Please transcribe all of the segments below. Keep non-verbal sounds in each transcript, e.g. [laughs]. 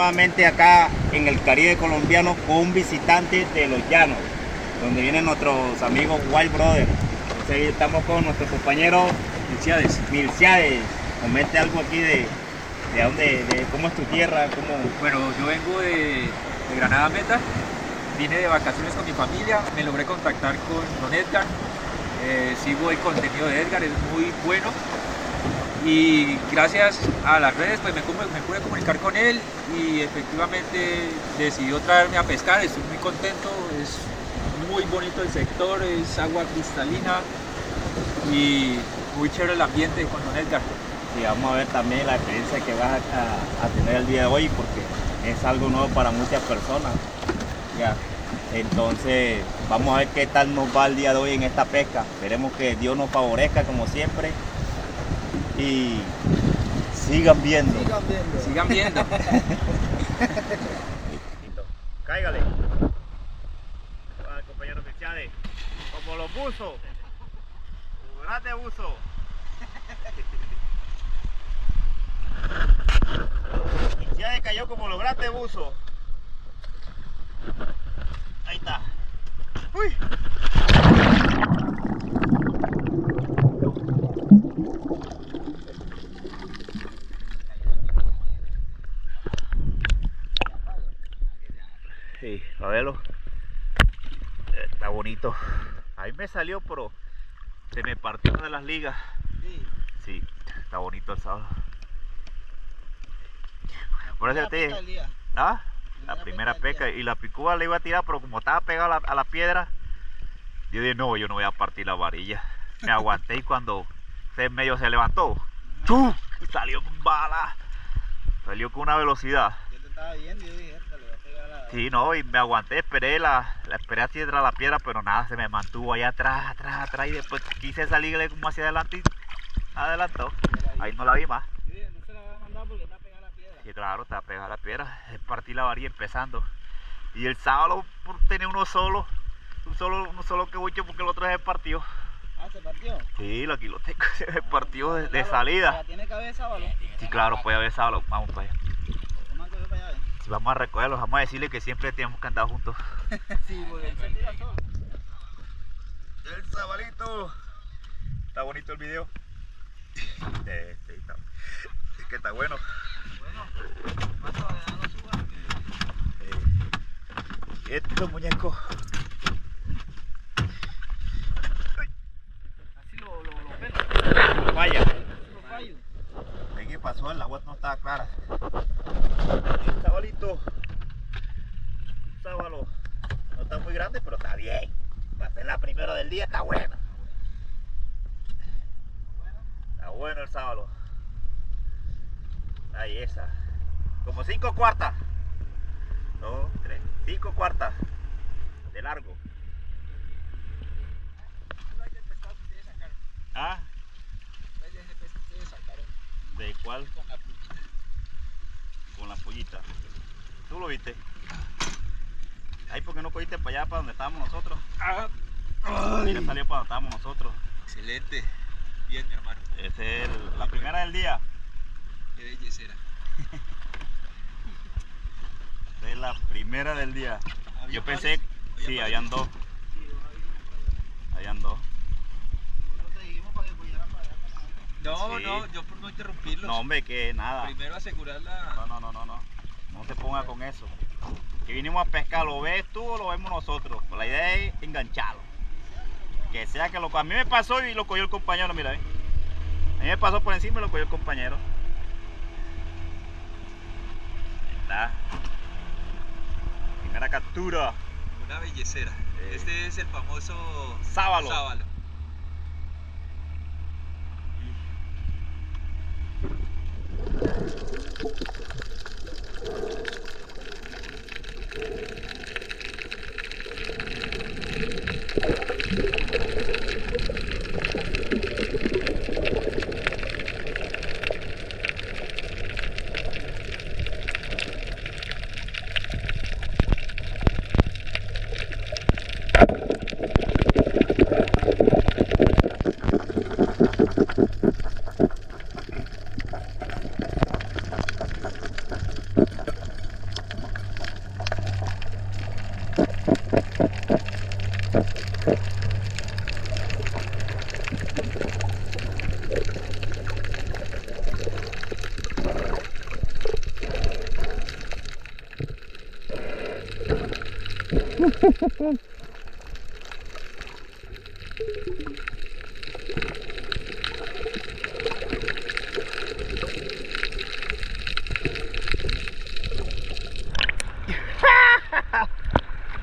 Nuevamente acá en el Caribe colombiano con un visitante de los llanos, donde vienen nuestros amigos Wild Brothers. Entonces estamos con nuestro compañero Milciades. Milciades. Comente algo aquí de, de, de cómo es tu tierra, cómo... Bueno, yo vengo de, de Granada Meta, vine de vacaciones con mi familia, me logré contactar con Don Edgar, eh, sigo el contenido de Edgar, es muy bueno y gracias a las redes pues me, pude comunicar con él y efectivamente decidió traerme a pescar, estoy muy contento, es muy bonito el sector, es agua cristalina y muy chévere el ambiente con Don Edgar. Sí, vamos a ver también la experiencia que vas a, a tener el día de hoy porque es algo nuevo para muchas personas. Ya. Entonces, vamos a ver qué tal nos va el día de hoy en esta pesca. Esperemos que Dios nos favorezca como siempre. Y sigan viendo. Sigan viendo. Sigan viendo. Cáigale. Vale, compañeros oficiales. Como los buzos. Grande buzo. Ya cayó como los grandes buzos. Ahí está. Uy. Sí, a verlo. Está bonito. Ahí me salió, pero se me partió una de las ligas. Sí. Sí, está bonito el sábado. Por eso te... ¿Ah? La primera pesca y la picúa le iba a tirar, pero como estaba pegado a la, piedra, yo dije, no, yo no voy a partir la varilla. Me aguanté y cuando se medio se levantó, ¡chu! Salió con bala. Salió con una velocidad. Yo te estaba viendo yo dije, le voy a pegar la... Sí, no, y me aguanté, esperé la, la esperé así detrás de la piedra, pero nada, se me mantuvo allá atrás, atrás, atrás, y después quise salirle como hacia adelante y adelantó. Ahí no la vi más. Yo dije, no se la va a mandar porque está pegada la piedra. Sí, claro, está pegada la piedra. Partí la varilla empezando. Y el sábado por tener uno solo, un solo, uno solo que mucho porque el otro se partió. Ah, ¿se partió? Sí, aquí lo tengo, [laughs] se partió de, de salida. ¿Tiene cabeza, balón? Sí, claro, puede haber sábado. Vamos para allá. Vamos a coger para allá. Si vamos a recogerlos, vamos a decirle que siempre tenemos que andar juntos. [laughs] sí. El sabalito. Está bonito el video. Sí, está. Es que está bueno. Bueno. Eh, esto, muñeco. Así lo, lo, lo pelo. Vaya. Lo fallo. ¿Qué pasó? El agua no estaba clara. Un sábalo. No está muy grande, pero está bien. Para ser la primera del día está buena. Está bueno el sábalo. Ahí esa. Como cinco cuartas. Dos, tres. Cinco cuartas. De largo. ¿Ah? ¿De cuál? Con la pollita. ¿Tú lo viste? Ay, ¿por qué no cogiste para allá, para donde estábamos nosotros? Mira, salió para donde estábamos nosotros. Excelente. Bien, mi hermano. Esa es el- la primera del día. Qué bellecera. Esa es la primera del día. ¿Había Yo pensé, pares? ¿Había sí, habían dos. Habían dos. Nosotros te dijimos para que apoyaran para allá. para allá. No, Sí. no, yo por no interrumpirlos. No, hombre, que nada. Primero asegurar la. no, no, no, no. No no te pongas con eso. Que vinimos a pescar, ¿lo ves tú o lo vemos nosotros? La idea es engancharlo. Que sea que lo... A mí me pasó y lo cogió el compañero, mira. ¿eh? A mí me pasó por encima y lo cogió el compañero. Ahí está. Primera captura. Una bellecera. Este es el famoso... Sábalo. Sábalo. [laughs]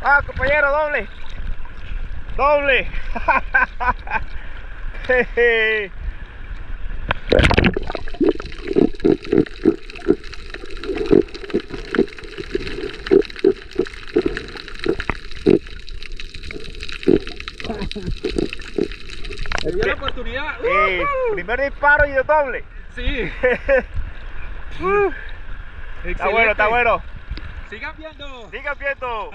Ah, compañero, doble. Doble. [laughs] Jeje. Me dio la oportunidad. Eh, primer disparo y de doble. Sí. [laughs] [laughs] Uh, está bueno, está bueno. Sigan viendo. Sigan viendo.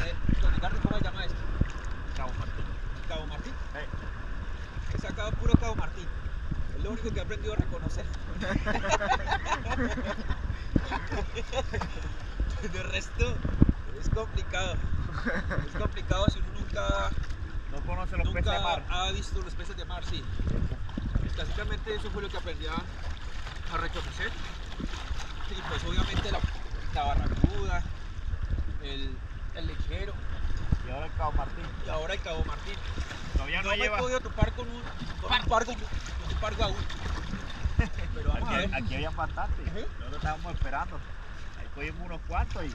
Eh, don Ricardo, ¿cómo se llama esto? Cabo Martín. Cabo Martín. Eh, He sacado puro Cabo Martín. Es lo único que he aprendido a reconocer. [laughs] De resto, es complicado. Es complicado si uno nunca, No conoce los peces de nunca mar. ha visto los peces de mar, sí. Básicamente eso fue lo que aprendí a, a reconocer. Y pues obviamente la, la barracuda, el, el lechero Y ahora el Cabo Martín. y ahora el Cabo Martín. Todavía No no me he podido topar con un, con un pargo, con un pargo aún. [laughs] Pero vamos Aquí, había bastante. Nosotros estábamos esperando. Ahí cogimos unos cuantos y.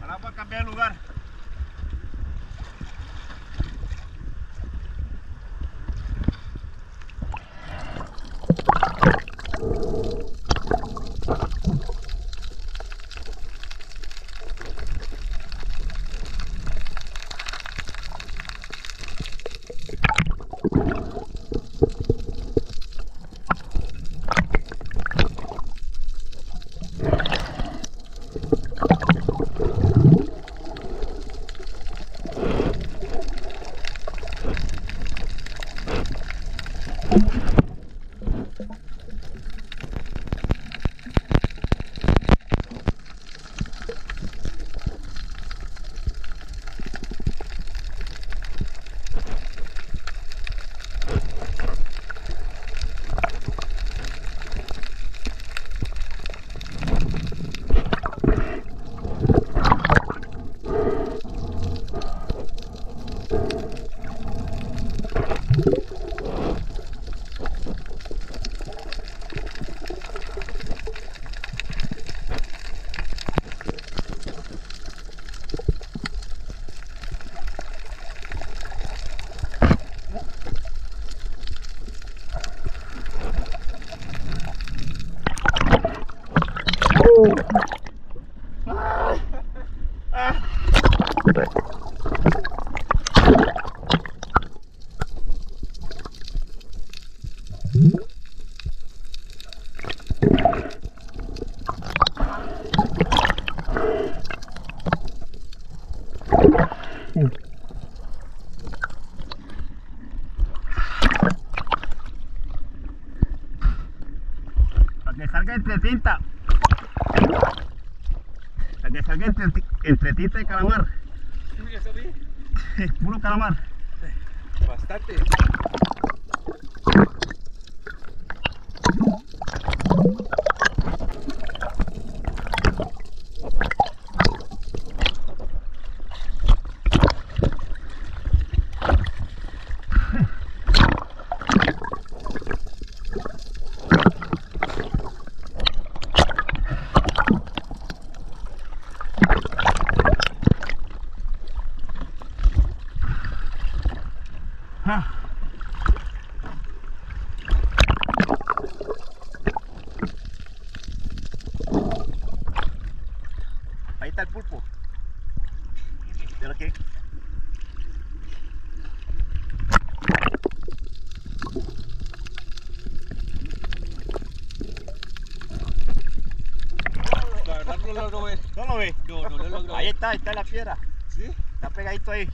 Ahora vamos a cambiar de lugar. Tinta. Para que salga entre, entre tinta y calamar. [laughs] Puro calamar. Bastante. Ah. Ahí está el pulpo. De lo que La verdad no lo logro ver. no lo ve. No, no lo logro Ahí ver. está, ahí está la piedra. ¿Sí? Está pegadito ahí.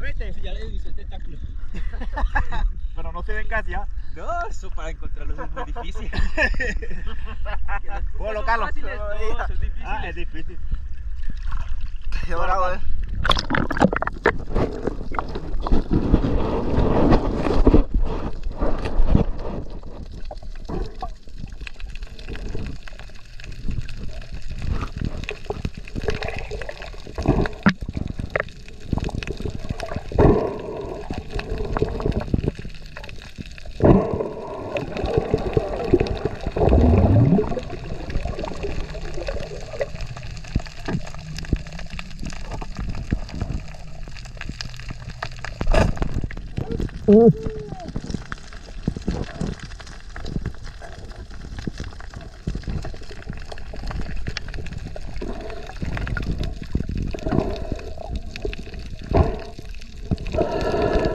Vete, ya le hice el tentáculo. [laughs] Pero no se ven casi, ¿ah? No, eso para encontrarlos es muy difícil. [laughs] Uh.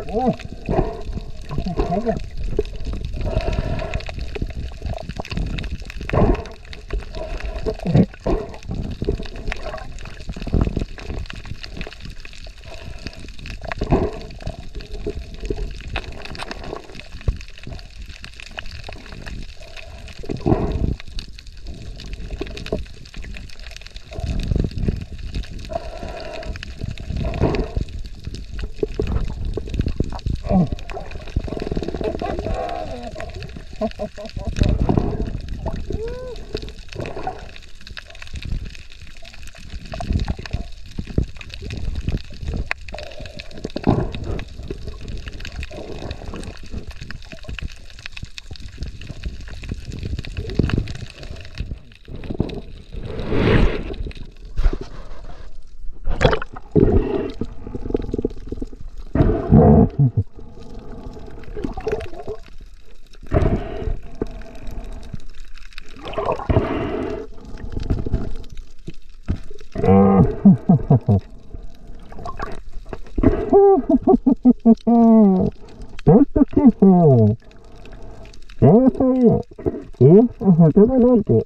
Oh, Y ajá, adelante.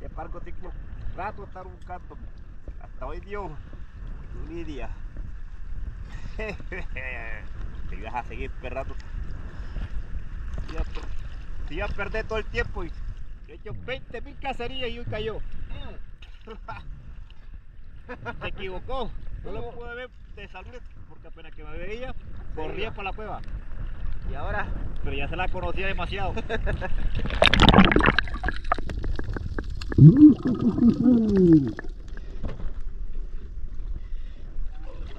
Qué parco ciclo rato estar buscando. Hasta hoy dio tu lidia. Te ibas a seguir perrando. Te iba a per- Te iba a perder todo el tiempo y he hecho 20 mil cacerías y hoy cayó. Se equivocó. No lo pude ver de salir porque apenas que me veía, corría para la cueva. Y ahora, Pero ya se la conocía demasiado.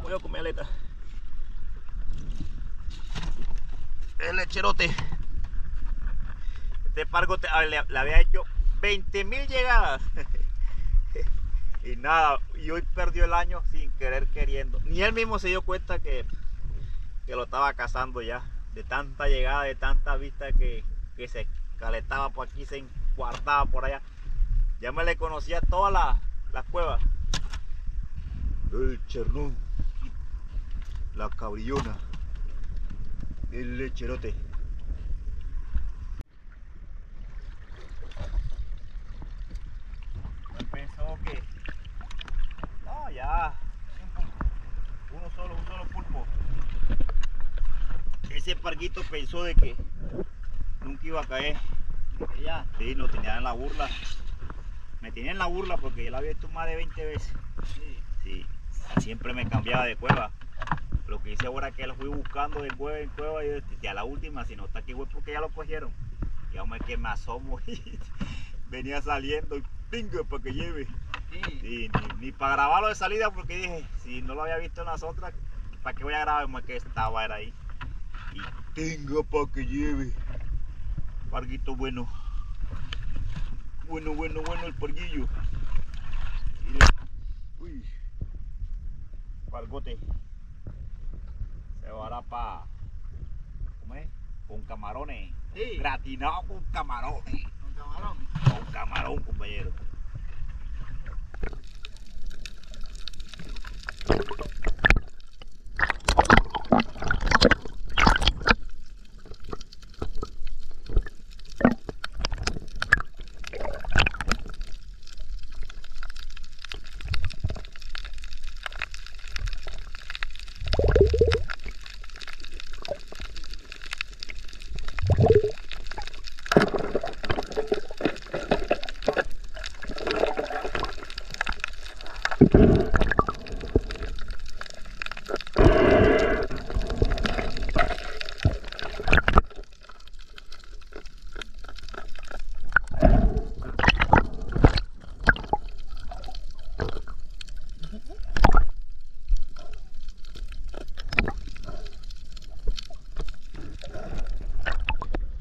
Voy a comer aleta. El lecherote. Pargo te- a ver, le, había hecho 20 mil llegadas. [laughs] y nada, y hoy perdió el año sin querer queriendo. Ni él mismo se dio cuenta que, que lo estaba cazando ya. De tanta llegada, de tanta vista que, que se calentaba por aquí, se guardaba por allá. Ya me le conocía todas las las cuevas. El chernón, la cabrillona, el lecherote. Él Pensó que no, ya un pulpo, uno solo, un solo pulpo. Ese parguito pensó de que nunca iba a caer Ya. Sí, lo tenía en la burla. Me tenía en la burla porque yo la había visto más de 20 veces. Sí. Sí, siempre me cambiaba de cueva. Lo que hice ahora es que lo fui buscando de cueva en cueva y yo, ya la última, si no está aquí, güey, porque ya lo cogieron. Y aún es que me asomo y [laughs] venía saliendo y pingo para que lleve. Sí. Sí, ni, ni para grabarlo de salida porque dije, si no lo había visto en las otras, ¿para qué voy a grabar? Más que estaba era ahí. Y tenga para que lleve. Parguito bueno. Bueno, bueno, bueno el parguillo. Uy. Pargote. Se va para. ¿Cómo es? Con camarones. Sí. Gratinado con camarones. Con camarón. Con camarón, compañero.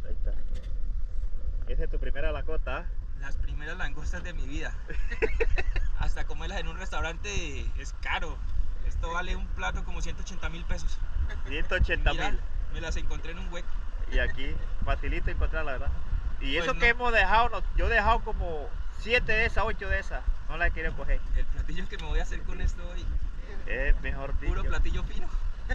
Ahí está. Esa es tu primera lacota. Las primeras langostas de mi vida. Hasta comerlas en un restaurante es caro. Esto vale un plato como 180 mil pesos. 180 Mira, mil. me las encontré en un hueco. Y aquí, facilito encontrar la verdad. Y Pues eso no. que hemos dejado, yo he dejado como 7 de esas, 8 de esas. No las quiero coger. El platillo que me voy a hacer con esto hoy, Es mejor puro platillo fino.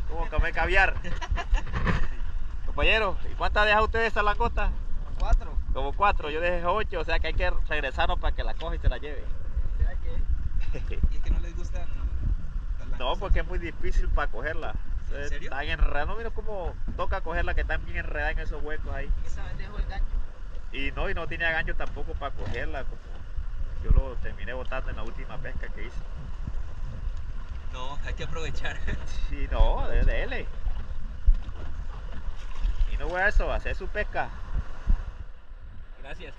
Como comer caviar. [laughs] Compañero, ¿y cuántas ha dejado ustedes esa langosta? Con cuatro. Como 4, yo dejé 8, o sea que hay que regresarnos para que la coja y se la lleve. ¿Será que? [laughs] Y es que no les gustan No, porque es muy difícil para cogerla. ¿En serio? Están enredadas, no mira cómo toca cogerla, que están bien enredadas en esos huecos ahí. Esa vez dejó el gancho. Y no, y no tenía gancho tampoco para cogerla, como yo lo terminé botando en la última pesca que hice. No, hay que aprovechar. Sí, no, de dele. Y no voy a eso, a hacer su pesca. Gracias.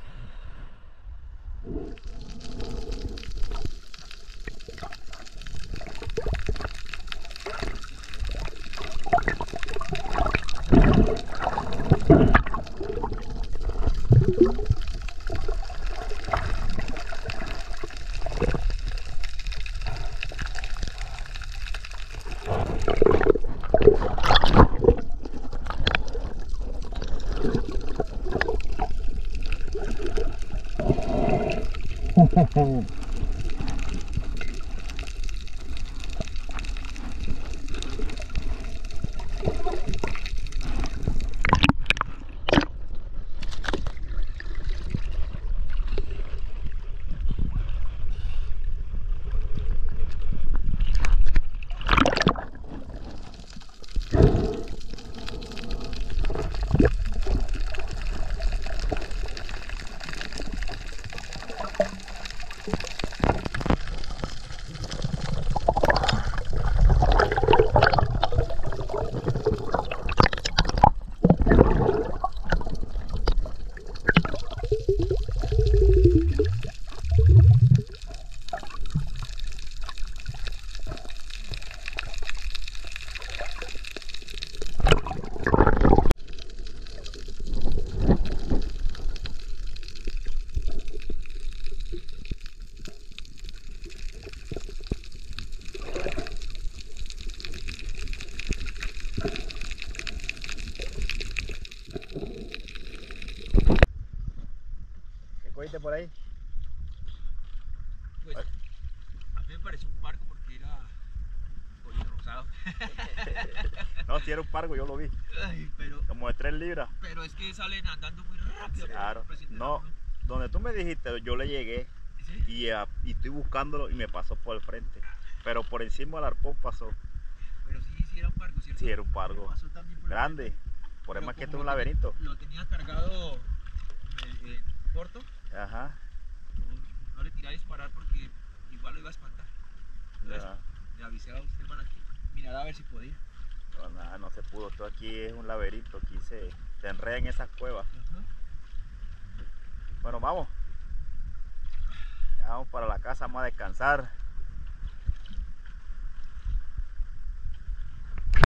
¿Qué cogiste por ahí? Pues, a mí me pareció un parco porque era pollo rosado. [laughs] No, si era un pargo, yo lo vi. Ay, pero, Como de 3 libras. pero es que salen andando muy rápido. Claro. No, donde tú me dijiste, yo le llegué ¿Sí? y, ah, y estoy buscándolo y me pasó por el frente. Pero por encima del arpón pasó. Pero sí, sí era un parco, ¿cierto? Sí, era un pargo. Por Grande. Por más que esto es un laberinto. Lo tenía cargado eh, eh, corto, Ajá. no, no le tiré a disparar porque igual lo iba a espantar. Entonces, le avisé a usted para que mirara a ver si podía. No, nada, no se pudo. Todo aquí es un laberinto. Aquí se, se enreda en esas cuevas. Bueno, vamos. Ya vamos para la casa, vamos a descansar.